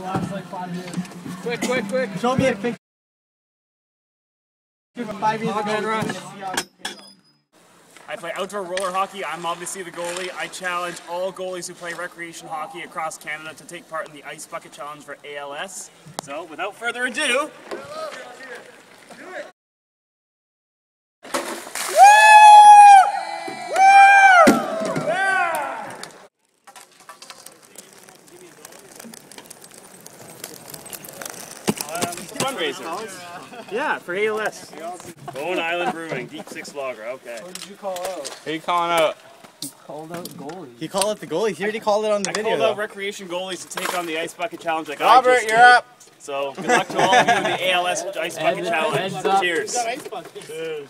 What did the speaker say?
last like five years. Quick, quick, quick. Show me a picture. Five years Man ago. rush. I play outdoor roller hockey. I'm obviously the goalie. I challenge all goalies who play recreation hockey across Canada to take part in the Ice Bucket Challenge for ALS. So, without further ado, fundraiser. Yeah, for ALS. Bone Island Brewing, Deep Six Lager. Okay. What did you call out? Who you calling out? He Called out goalie. He called out the goalie. He already called it on the I video. called out though. recreation goalies to take on the Ice Bucket Challenge like I Robert, just you're did. up. So good luck to all of you in the ALS Ice Bucket Heads- Challenge. Cheers. Cheers.